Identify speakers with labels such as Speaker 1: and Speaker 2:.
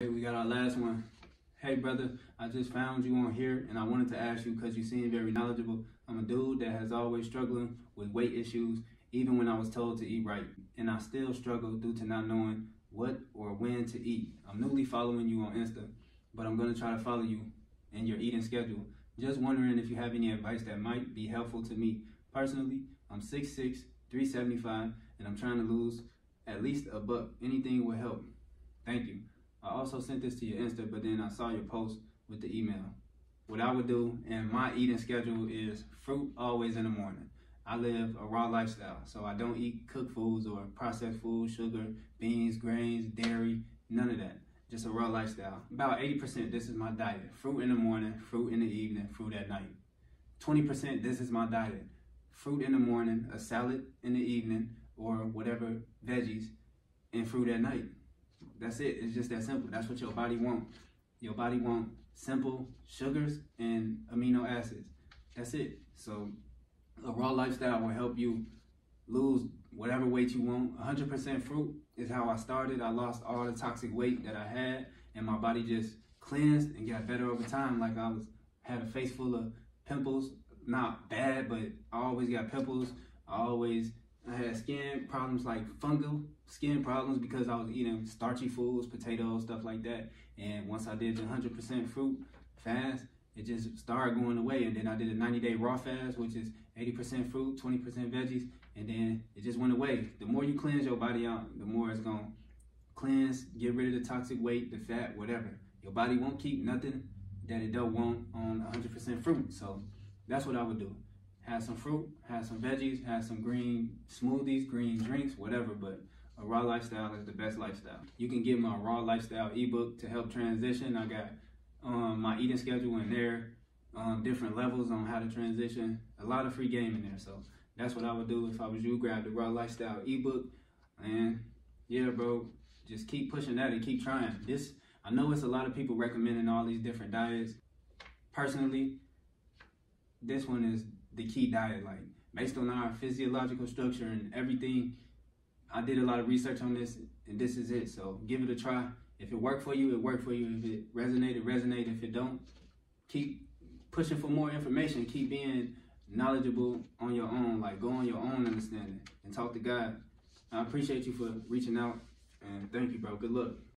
Speaker 1: Hey, we got our last one. Hey, brother, I just found you on here and I wanted to ask you because you seem very knowledgeable. I'm a dude that has always struggling with weight issues, even when I was told to eat right. And I still struggle due to not knowing what or when to eat. I'm newly following you on Insta, but I'm going to try to follow you in your eating schedule. Just wondering if you have any advice that might be helpful to me. Personally, I'm 6'6", 375, and I'm trying to lose at least a buck. Anything will help. Thank you. I also sent this to your Insta, but then I saw your post with the email. What I would do and my eating schedule is fruit always in the morning. I live a raw lifestyle, so I don't eat cooked foods or processed foods, sugar, beans, grains, dairy, none of that. Just a raw lifestyle. About 80% this is my diet. Fruit in the morning, fruit in the evening, fruit at night. 20% this is my diet. Fruit in the morning, a salad in the evening, or whatever veggies, and fruit at night. That's it. It's just that simple. That's what your body want. Your body want simple sugars and amino acids. That's it. So a raw lifestyle will help you lose whatever weight you want. 100% fruit is how I started. I lost all the toxic weight that I had, and my body just cleansed and got better over time. Like I was had a face full of pimples, not bad, but I always got pimples. I always I had skin problems like fungal skin problems because I was eating starchy foods, potatoes, stuff like that. And once I did the 100% fruit fast, it just started going away. And then I did a 90 day raw fast, which is 80% fruit, 20% veggies. And then it just went away. The more you cleanse your body out, the more it's going to cleanse, get rid of the toxic weight, the fat, whatever. Your body won't keep nothing that it don't want on 100% fruit. So that's what I would do have some fruit, have some veggies, have some green smoothies, green drinks, whatever, but a raw lifestyle is the best lifestyle. You can get my raw lifestyle ebook to help transition. I got um, my eating schedule in there, um, different levels on how to transition, a lot of free game in there. So that's what I would do if I was you. Grab the raw lifestyle ebook, and yeah, bro, just keep pushing that and keep trying. This I know it's a lot of people recommending all these different diets. Personally, this one is the key diet. Like based on our physiological structure and everything, I did a lot of research on this, and this is it. So give it a try. If it worked for you, it worked for you. If it resonated, resonate. If it don't, keep pushing for more information. Keep being knowledgeable on your own. Like go on your own understanding and talk to God. I appreciate you for reaching out, and thank you, bro. Good luck.